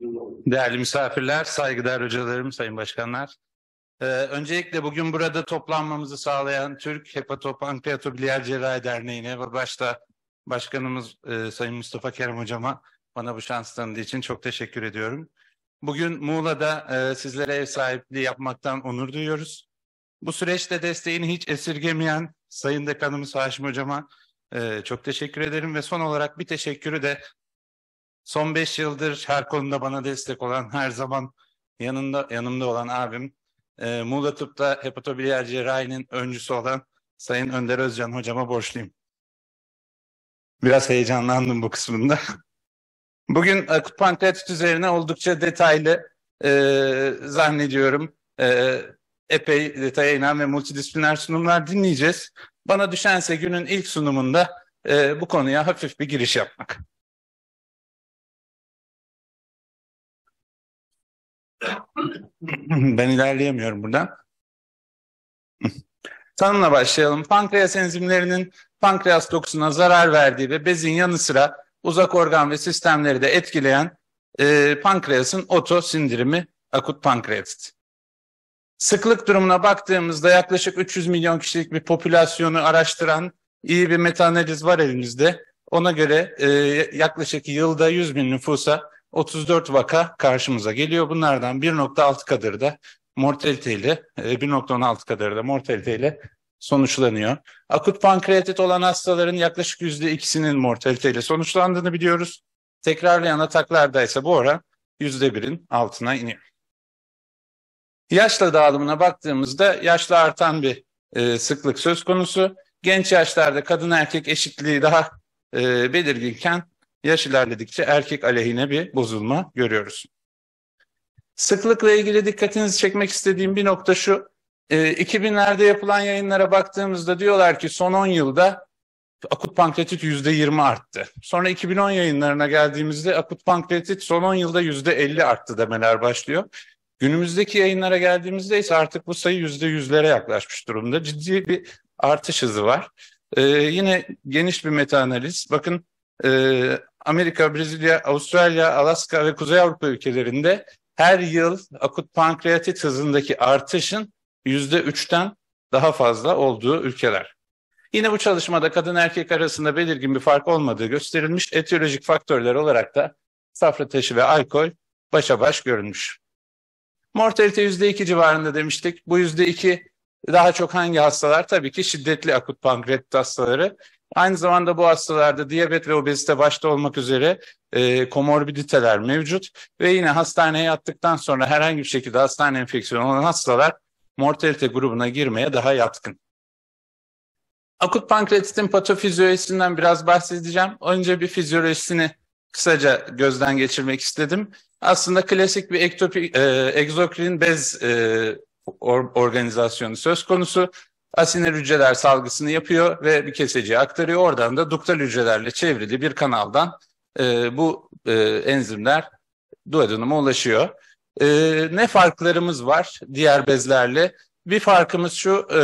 Değerli misafirler, saygıdeğer hocalarım, sayın başkanlar. Ee, öncelikle bugün burada toplanmamızı sağlayan Türk Hepatopankreatobiliyer Cerrahi Derneği'ne ve başta başkanımız e, Sayın Mustafa Kerem Hocama bana bu şans tanıdığı için çok teşekkür ediyorum. Bugün Muğla'da e, sizlere ev sahipliği yapmaktan onur duyuyoruz. Bu süreçte desteğini hiç esirgemeyen Sayın Dekanımız Haşim Hocama e, çok teşekkür ederim ve son olarak bir teşekkürü de son beş yıldır her konuda bana destek olan, her zaman yanında yanımda olan abim, e, Muğla Tıp'ta hepatobiliyer cerrahinin öncüsü olan Sayın Önder Özcan hocama borçluyum. Biraz heyecanlandım bu kısmında. Bugün akut pankreatit üzerine oldukça detaylı e, zannediyorum e, epey detaya inen ve multidisipliner sunumlar dinleyeceğiz. Bana düşense günün ilk sunumunda e, bu konuya hafif bir giriş yapmak. ben ilerleyemiyorum buradan. Tanımla başlayalım. Pankreas enzimlerinin pankreas dokusuna zarar verdiği ve bezin yanı sıra uzak organ ve sistemleri de etkileyen e, pankreasın oto sindirimi akut pankreatit. Sıklık durumuna baktığımızda yaklaşık 300 milyon kişilik bir popülasyonu araştıran iyi bir metaanaliz var elimizde. Ona göre e, yaklaşık yılda 100 bin nüfusa 34 vaka karşımıza geliyor. Bunlardan 1.6 kadar da mortalite ile 1.16 kadar da mortalite ile sonuçlanıyor. Akut pankreatit olan hastaların yaklaşık %2'sinin mortalite ile sonuçlandığını biliyoruz. Tekrarlayan ataklarda ise bu oran %1'in altına iniyor. Yaşla dağılımına baktığımızda yaşla artan bir e, sıklık söz konusu. Genç yaşlarda kadın erkek eşitliği daha e, belirginken yaş ilerledikçe erkek aleyhine bir bozulma görüyoruz. Sıklıkla ilgili dikkatinizi çekmek istediğim bir nokta şu. E, 2000'lerde yapılan yayınlara baktığımızda diyorlar ki son 10 yılda akut pankreatit %20 arttı. Sonra 2010 yayınlarına geldiğimizde akut pankreatit son 10 yılda %50 arttı demeler başlıyor. Günümüzdeki yayınlara geldiğimizde ise artık bu sayı %100'lere yaklaşmış durumda. Ciddi bir artış hızı var. Ee, yine geniş bir meta analiz. Bakın e, Amerika, Brezilya, Avustralya, Alaska ve Kuzey Avrupa ülkelerinde her yıl akut pankreatit hızındaki artışın yüzde üçten daha fazla olduğu ülkeler. Yine bu çalışmada kadın erkek arasında belirgin bir fark olmadığı gösterilmiş. Etiyolojik faktörler olarak da safra taşı ve alkol başa baş görülmüş. Mortalite %2 civarında demiştik. Bu %2 daha çok hangi hastalar? Tabii ki şiddetli akut pankreatit hastaları. Aynı zamanda bu hastalarda diyabet ve obezite başta olmak üzere e, komorbiditeler mevcut ve yine hastaneye yattıktan sonra herhangi bir şekilde hastane enfeksiyonu olan hastalar mortalite grubuna girmeye daha yatkın. Akut pankreatitin patofizyolojisinden biraz bahsedeceğim. Önce bir fizyolojisini kısaca gözden geçirmek istedim. Aslında klasik bir ektopi, e, egzokrin bez e, or, organizasyonu söz konusu. Asinir hücreler salgısını yapıyor ve bir keseciye aktarıyor. Oradan da duktal hücrelerle çevrili bir kanaldan e, bu e, enzimler duodenuma ulaşıyor. E, ne farklarımız var diğer bezlerle? Bir farkımız şu, e,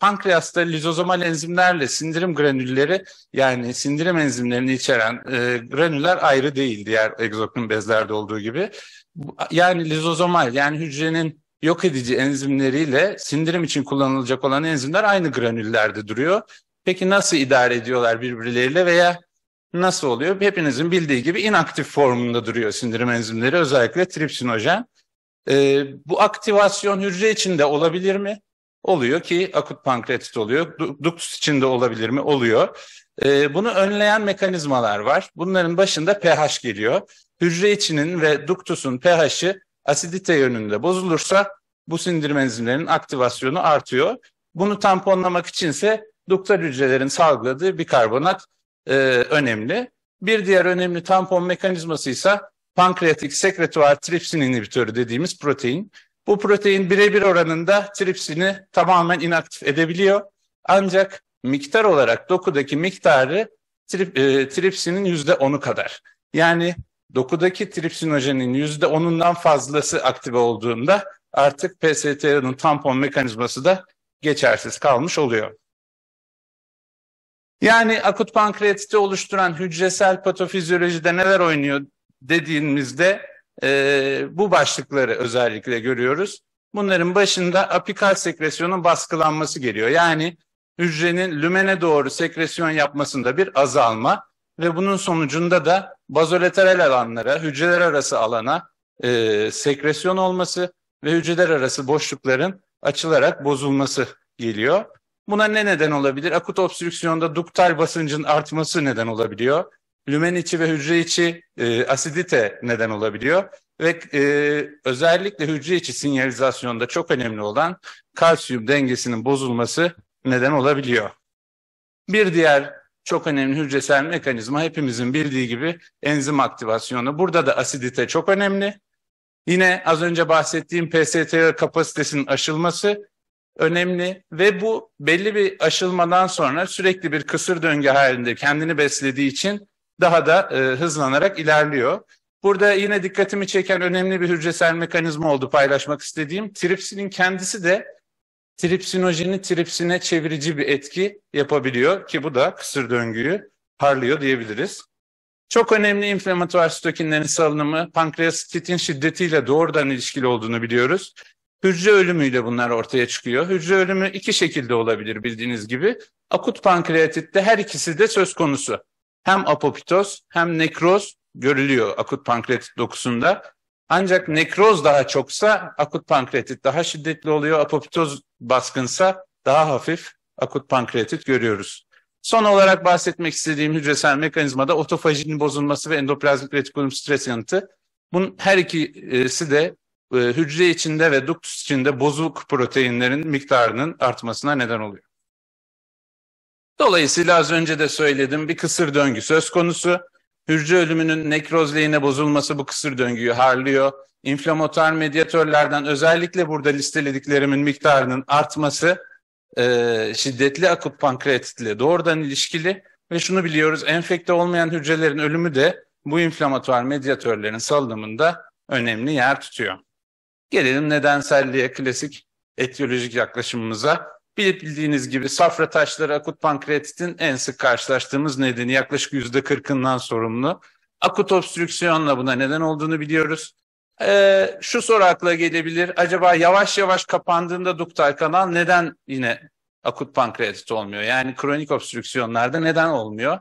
pankreasta lizozomal enzimlerle sindirim granülleri yani sindirim enzimlerini içeren e, granüller ayrı değil diğer egzokrin bezlerde olduğu gibi. Yani lizozomal yani hücrenin yok edici enzimleriyle sindirim için kullanılacak olan enzimler aynı granüllerde duruyor. Peki nasıl idare ediyorlar birbirleriyle veya nasıl oluyor? Hepinizin bildiği gibi inaktif formunda duruyor sindirim enzimleri özellikle tripsinojen. E, bu aktivasyon hücre içinde olabilir mi? Oluyor ki akut pankreatit oluyor. Ductus içinde olabilir mi? Oluyor. E, bunu önleyen mekanizmalar var. Bunların başında pH geliyor. Hücre içinin ve duktusun pH'i asidite yönünde bozulursa bu sindirim enzimlerinin aktivasyonu artıyor. Bunu tamponlamak içinse duktal hücrelerin salgıladığı bikarbonat e, önemli. Bir diğer önemli tampon mekanizması ise pankreatik sekretuar tripsin inhibitörü dediğimiz protein. Bu protein birebir oranında tripsini tamamen inaktif edebiliyor. Ancak miktar olarak dokudaki miktarı trip, e, tripsinin yüzde onu kadar. Yani dokudaki tripsinojenin yüzde onundan fazlası aktive olduğunda artık PST'nin tampon mekanizması da geçersiz kalmış oluyor. Yani akut pankreatiti oluşturan hücresel patofizyolojide neler oynuyor dediğimizde e, bu başlıkları özellikle görüyoruz. Bunların başında apikal sekresyonun baskılanması geliyor. Yani hücrenin lümene doğru sekresyon yapmasında bir azalma ve bunun sonucunda da bazolateral alanlara, hücreler arası alana e, sekresyon olması ve hücreler arası boşlukların açılarak bozulması geliyor. Buna ne neden olabilir? Akut obstrüksiyonda duktal basıncın artması neden olabiliyor. Lümen içi ve hücre içi e, asidite neden olabiliyor. Ve e, özellikle hücre içi sinyalizasyonda çok önemli olan kalsiyum dengesinin bozulması neden olabiliyor. Bir diğer çok önemli hücresel mekanizma hepimizin bildiği gibi enzim aktivasyonu. Burada da asidite çok önemli. Yine az önce bahsettiğim PSTR kapasitesinin aşılması önemli ve bu belli bir aşılmadan sonra sürekli bir kısır döngü halinde kendini beslediği için daha da e, hızlanarak ilerliyor. Burada yine dikkatimi çeken önemli bir hücresel mekanizma oldu paylaşmak istediğim. Tripsinin kendisi de tripsinojeni tripsine çevirici bir etki yapabiliyor ki bu da kısır döngüyü harlıyor diyebiliriz. Çok önemli inflamatuar sitokinlerin salınımı pankreasitin şiddetiyle doğrudan ilişkili olduğunu biliyoruz. Hücre ölümüyle bunlar ortaya çıkıyor. Hücre ölümü iki şekilde olabilir bildiğiniz gibi. Akut pankreatitte her ikisi de söz konusu. Hem apoptoz hem nekroz görülüyor akut pankreatit dokusunda. Ancak nekroz daha çoksa akut pankreatit daha şiddetli oluyor. Apoptoz baskınsa daha hafif akut pankreatit görüyoruz. Son olarak bahsetmek istediğim hücresel mekanizmada otofajinin bozulması ve endoplazmik retikulum stres yanıtı. Bunun her ikisi de e, hücre içinde ve duktus içinde bozuk proteinlerin miktarının artmasına neden oluyor. Dolayısıyla az önce de söyledim bir kısır döngü söz konusu. Hücre ölümünün nekroz lehine bozulması bu kısır döngüyü harlıyor. İnflamatuar medyatörlerden özellikle burada listelediklerimin miktarının artması e, şiddetli akut pankreatitle doğrudan ilişkili ve şunu biliyoruz enfekte olmayan hücrelerin ölümü de bu inflamatuar medyatörlerin salınımında önemli yer tutuyor. Gelelim nedenselliğe, klasik etiyolojik yaklaşımımıza. Bildiğiniz gibi safra taşları akut pankreatitin en sık karşılaştığımız nedeni yaklaşık yüzde kırkından sorumlu. Akut obstrüksiyonla buna neden olduğunu biliyoruz. Ee, şu soru akla gelebilir. Acaba yavaş yavaş kapandığında duktal kanal neden yine akut pankreatit olmuyor? Yani kronik obstrüksiyonlarda neden olmuyor?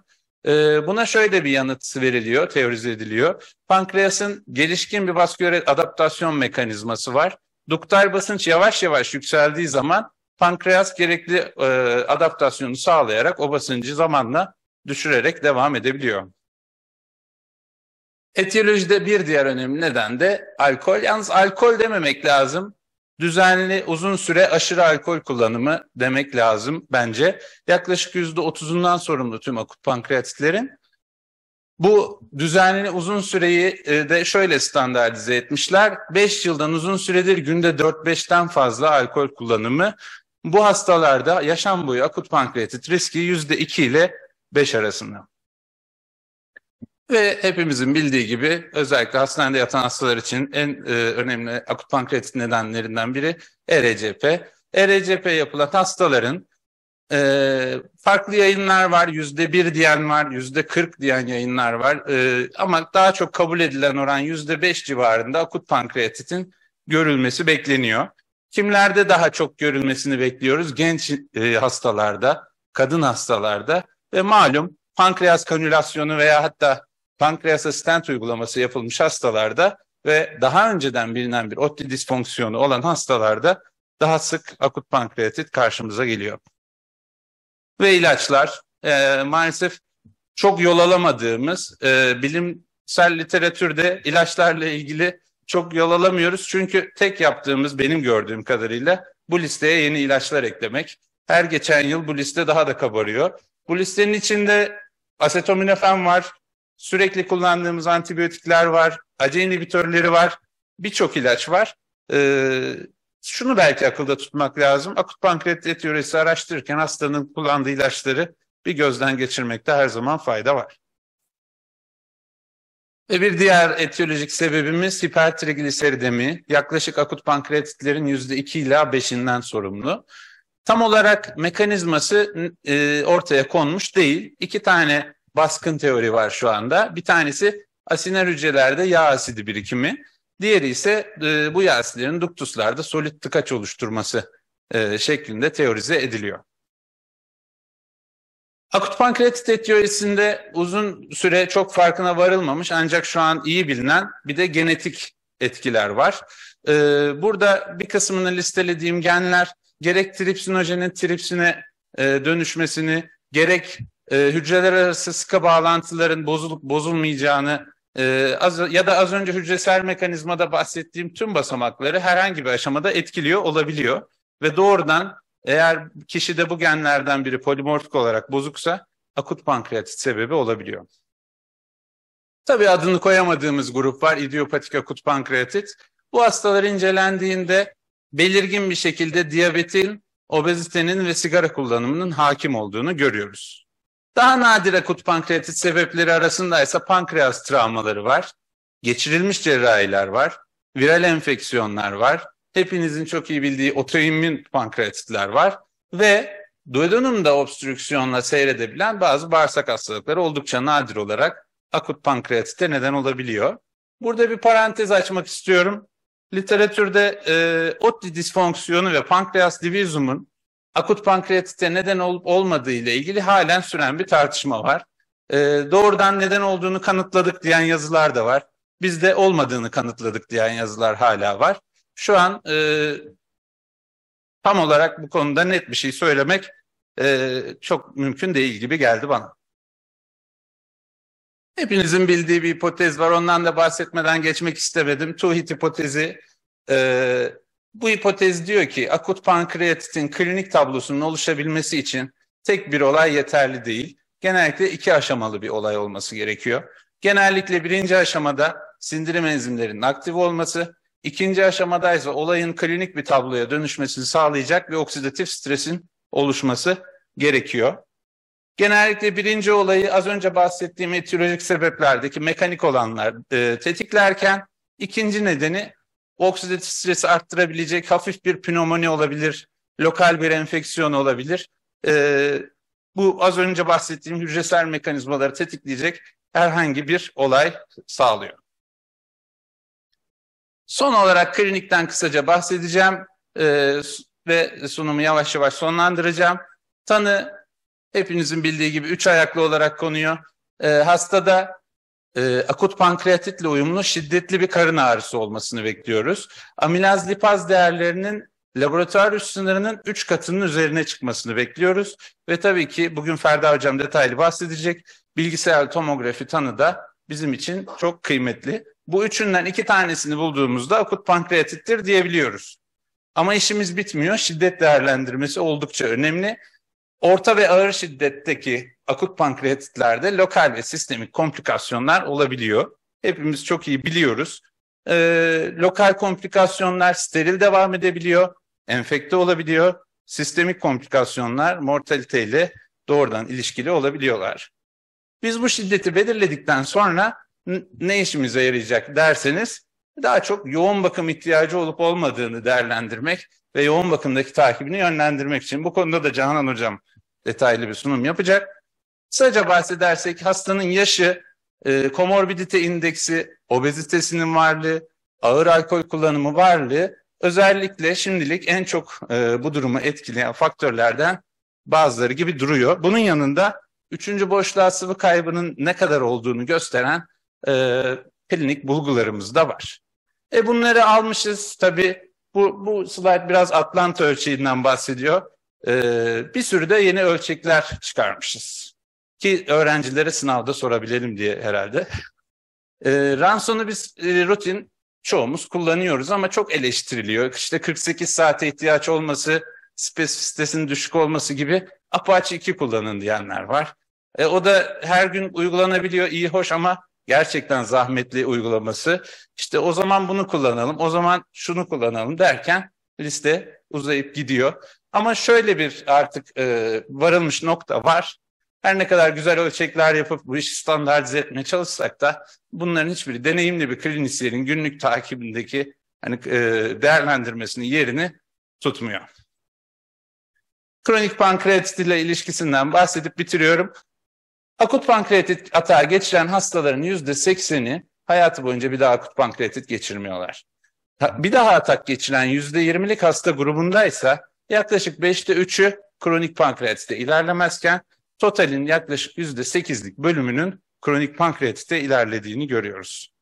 Ee, buna şöyle bir yanıt veriliyor, teorize ediliyor. Pankreasın gelişkin bir vasküler adaptasyon mekanizması var. Duktal basınç yavaş yavaş yükseldiği zaman pankreas gerekli e, adaptasyonu sağlayarak o basıncı zamanla düşürerek devam edebiliyor. Etiyolojide bir diğer önemli neden de alkol. Yalnız alkol dememek lazım. Düzenli uzun süre aşırı alkol kullanımı demek lazım bence. Yaklaşık %30'undan sorumlu tüm akut pankreatitlerin. Bu düzenli uzun süreyi e, de şöyle standartize etmişler. 5 yıldan uzun süredir günde 4-5'ten fazla alkol kullanımı. Bu hastalarda yaşam boyu akut pankreatit riski %2 ile 5 arasında. Ve hepimizin bildiği gibi özellikle hastanede yatan hastalar için en e, önemli akut pankreatit nedenlerinden biri ERCP. ERCP yapılan hastaların e, farklı yayınlar var. Yüzde bir diyen var, yüzde kırk diyen yayınlar var. E, ama daha çok kabul edilen oran yüzde beş civarında akut pankreatitin görülmesi bekleniyor. Kimlerde daha çok görülmesini bekliyoruz? Genç e, hastalarda, kadın hastalarda ve malum pankreas kanülasyonu veya hatta pankreasa stent uygulaması yapılmış hastalarda ve daha önceden bilinen bir otli disfonksiyonu olan hastalarda daha sık akut pankreatit karşımıza geliyor. Ve ilaçlar e, maalesef çok yol alamadığımız e, bilimsel literatürde ilaçlarla ilgili çok yol alamıyoruz. Çünkü tek yaptığımız benim gördüğüm kadarıyla bu listeye yeni ilaçlar eklemek. Her geçen yıl bu liste daha da kabarıyor. Bu listenin içinde asetaminofen var, sürekli kullandığımız antibiyotikler var, acı inhibitörleri var, birçok ilaç var. Ee, şunu belki akılda tutmak lazım. Akut pankreatit etiyolojisi araştırırken hastanın kullandığı ilaçları bir gözden geçirmekte her zaman fayda var. Ve bir diğer etiyolojik sebebimiz hipertrigliseridemi. Yaklaşık akut pankreatitlerin %2 ila 5'inden sorumlu. Tam olarak mekanizması e, ortaya konmuş değil. İki tane baskın teori var şu anda. Bir tanesi Asiner hücrelerde yağ asidi birikimi. Diğeri ise e, bu yağ asidlerin duktuslarda solit tıkaç oluşturması e, şeklinde teorize ediliyor. Akut pankreatit etiyorisinde uzun süre çok farkına varılmamış ancak şu an iyi bilinen bir de genetik etkiler var. Ee, burada bir kısmını listelediğim genler gerek tripsinojenin tripsine e, dönüşmesini gerek e, hücreler arası sıkı bağlantıların bozulup bozulmayacağını e, az, ya da az önce hücresel mekanizmada bahsettiğim tüm basamakları herhangi bir aşamada etkiliyor olabiliyor. Ve doğrudan eğer kişide bu genlerden biri polimorfik olarak bozuksa akut pankreatit sebebi olabiliyor. Tabii adını koyamadığımız grup var idiopatik akut pankreatit. Bu hastalar incelendiğinde belirgin bir şekilde diyabetin, obezitenin ve sigara kullanımının hakim olduğunu görüyoruz. Daha nadir akut pankreatit sebepleri arasında ise pankreas travmaları var, geçirilmiş cerrahiler var, viral enfeksiyonlar var, hepinizin çok iyi bildiği otoimmün pankreatitler var ve duodenumda obstrüksiyonla seyredebilen bazı bağırsak hastalıkları oldukça nadir olarak akut pankreatite neden olabiliyor. Burada bir parantez açmak istiyorum. Literatürde e, OTTI disfonksiyonu ve pankreas divizumun akut pankreatite neden olup olmadığı ile ilgili halen süren bir tartışma var. E, doğrudan neden olduğunu kanıtladık diyen yazılar da var. Bizde olmadığını kanıtladık diyen yazılar hala var. Şu an e, tam olarak bu konuda net bir şey söylemek e, çok mümkün değil gibi geldi bana. Hepinizin bildiği bir hipotez var. Ondan da bahsetmeden geçmek istemedim. Tuhit hipotezi. E, bu hipotez diyor ki akut pankreatitin klinik tablosunun oluşabilmesi için tek bir olay yeterli değil. Genellikle iki aşamalı bir olay olması gerekiyor. Genellikle birinci aşamada sindirim enzimlerinin aktif olması, ikinci aşamada ise olayın klinik bir tabloya dönüşmesini sağlayacak bir oksidatif stresin oluşması gerekiyor. Genellikle birinci olayı az önce bahsettiğim etiyolojik sebeplerdeki mekanik olanlar e, tetiklerken ikinci nedeni oksidatif stresi arttırabilecek hafif bir pnömoni olabilir, lokal bir enfeksiyon olabilir. E, bu az önce bahsettiğim hücresel mekanizmaları tetikleyecek herhangi bir olay sağlıyor. Son olarak klinikten kısaca bahsedeceğim e, ve sunumu yavaş yavaş sonlandıracağım. Tanı hepinizin bildiği gibi üç ayaklı olarak konuyor. E, hastada e, akut pankreatitle uyumlu şiddetli bir karın ağrısı olmasını bekliyoruz. Amilaz lipaz değerlerinin laboratuvar üst sınırının 3 katının üzerine çıkmasını bekliyoruz. Ve tabii ki bugün Ferda Hocam detaylı bahsedecek. Bilgisayar tomografi tanı da bizim için çok kıymetli. Bu üçünden iki tanesini bulduğumuzda akut pankreatittir diyebiliyoruz. Ama işimiz bitmiyor. Şiddet değerlendirmesi oldukça önemli. Orta ve ağır şiddetteki akut pankreatitlerde lokal ve sistemik komplikasyonlar olabiliyor. Hepimiz çok iyi biliyoruz. Ee, lokal komplikasyonlar steril devam edebiliyor, enfekte olabiliyor. Sistemik komplikasyonlar mortaliteyle doğrudan ilişkili olabiliyorlar. Biz bu şiddeti belirledikten sonra ne işimize yarayacak derseniz daha çok yoğun bakım ihtiyacı olup olmadığını değerlendirmek ve yoğun bakımdaki takibini yönlendirmek için. Bu konuda da Canan Hocam detaylı bir sunum yapacak. Kısaca bahsedersek hastanın yaşı, e, komorbidite indeksi, obezitesinin varlığı, ağır alkol kullanımı varlığı özellikle şimdilik en çok e, bu durumu etkileyen faktörlerden bazıları gibi duruyor. Bunun yanında üçüncü boşluğa sıvı kaybının ne kadar olduğunu gösteren e, klinik bulgularımız da var. E bunları almışız tabii bu, bu slide biraz Atlanta ölçeğinden bahsediyor. Ee, bir sürü de yeni ölçekler çıkarmışız. Ki öğrencilere sınavda sorabilelim diye herhalde. Ee, Ranson'u biz e, rutin çoğumuz kullanıyoruz ama çok eleştiriliyor. İşte 48 saate ihtiyaç olması, spesifitesinin düşük olması gibi Apache 2 kullanın diyenler var. E, o da her gün uygulanabiliyor, iyi hoş ama gerçekten zahmetli uygulaması. İşte o zaman bunu kullanalım, o zaman şunu kullanalım derken liste uzayıp gidiyor. Ama şöyle bir artık e, varılmış nokta var. Her ne kadar güzel ölçekler yapıp bu işi standartize etmeye çalışsak da bunların hiçbiri deneyimli bir klinisyenin günlük takibindeki hani e, değerlendirmesinin yerini tutmuyor. Kronik pankreatit ile ilişkisinden bahsedip bitiriyorum. Akut pankreatit atağı geçiren hastaların %80'i hayatı boyunca bir daha akut pankreatit geçirmiyorlar. Bir daha atak geçiren %20'lik hasta grubundaysa yaklaşık 5'te 3'ü kronik pankreatite ilerlemezken totalin yaklaşık %8'lik bölümünün kronik pankreatite ilerlediğini görüyoruz.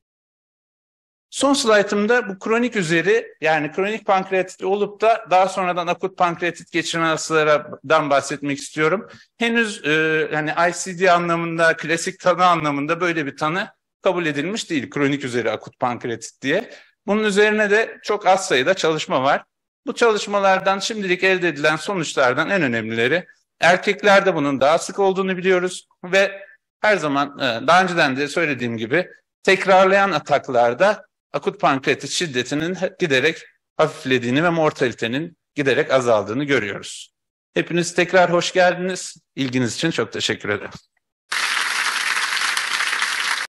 Son slaytımda bu kronik üzeri yani kronik pankreatit olup da daha sonradan akut pankreatit geçiren hastalardan bahsetmek istiyorum. Henüz e, hani ICD anlamında, klasik tanı anlamında böyle bir tanı kabul edilmiş değil kronik üzeri akut pankreatit diye. Bunun üzerine de çok az sayıda çalışma var. Bu çalışmalardan şimdilik elde edilen sonuçlardan en önemlileri erkeklerde bunun daha sık olduğunu biliyoruz ve her zaman e, daha önceden de söylediğim gibi tekrarlayan ataklarda akut pankreatit şiddetinin giderek hafiflediğini ve mortalitenin giderek azaldığını görüyoruz. Hepiniz tekrar hoş geldiniz. İlginiz için çok teşekkür ederim.